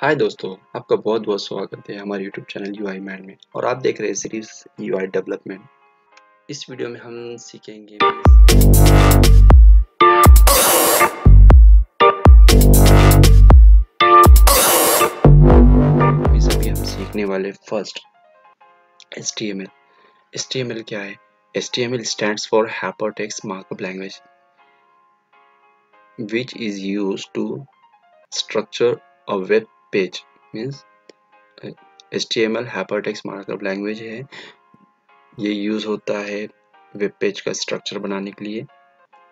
हाय दोस्तों, आपका बहुत बहुत स्वागत है हमारे YouTube channel U I man में और आप देख रहे हैं सीरीज़ यू आई डेवलपमेंट इस वीडियो में हम सीखेंगे अभी हम सीखने वाले first S T M L S T M L क्या है? S T M L stand for hypertext markup language which is used to structure a web page means HTML hypertext, markup language है। ये use होता है web page का structure बनाने के लिए।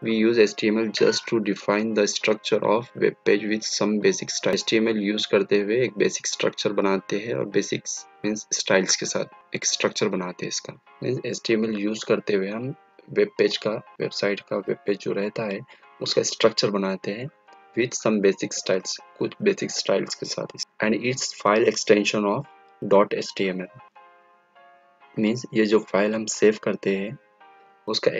We use HTML just to define the structure of web page with some basic style HTML use करते हुए एक बेसिक स्ट्रक्चर बनाते हैं और बेसिक्स मीन्स स्टाइल्स के साथ एक स्ट्रक्चर बनाते हैं इसका। मीन्स HTML यूज़ करते हुए हम वेब पेज का वेबसाइट का वेब पेज जो रहता है, उसका स्ट्रक्चर बनाते हैं। विथ सम बेसिक स्टाइल्स कुछ बेसिक स्टाइल्स के साथ of dot S T M L means ये जो फ़ाइल हम सेव करते हैं, उसका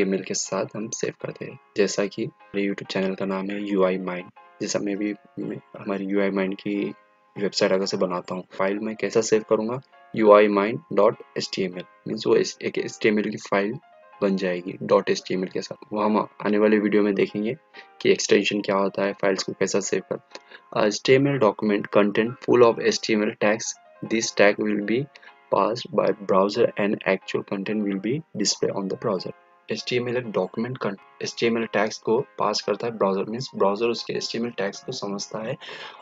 एम एल के साथ हम सेव करते हैं। जैसा कि मेरे यूट्यूब चैनल का नाम है आई माइंड जैसा मैं भी हमारी यू आई की वेबसाइट अगर से बनाता हूँ फ़ाइल में कैसा सेव करूँगा? You I mind dot S T M L means वो एक एल की फ़ाइल बन जाएगी डॉट एस के साथ। वो हम आने वाले वीडियो में देखेंगे कि एक्सटेंशन क्या होता है फाइल्स को कैसा सेव कर H T M L document content full of H T M L tags this tag will be passed by browser and actual content will be displayed on the browser. HTML एक document HTML tags को pass करता है browser means browser उसके HTML tags को समझता है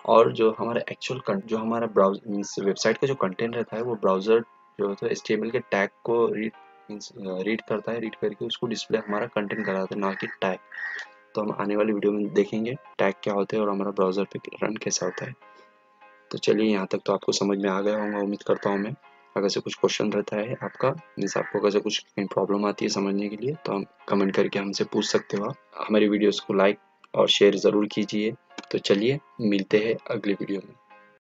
और जो हमारा एक्चुअल जो हमारा ब्राउज़र मीन्स वेबसाइट का जो कंटेंट रहता है वो ब्राउज़र जो होता है HTML के टैग को रीड मीन्स रीड करता है रीड करके उसको डिस्प्ले हमारा कंटेंट कराता है, ना कि टैग तो हम आने वाली वीडियो में देखेंगे टैग क्या होते हैं और हमारा ब्राउज़र पे रन कैसा होता है. तो चलिए, यहाँ तक तो आपको समझ में आ गया होगा, उम्मीद करता हूँ मैं. अगर से कुछ क्वेश्चन रहता है आपका मीन्स आपको अगर से कुछ प्रॉब्लम आती है समझने के लिए तो हम कमेंट करके हमसे पूछ सकते हो आप. हमारी वीडियोस को लाइक और शेयर ज़रूर कीजिए. तो चलिए, मिलते हैं अगले वीडियो में.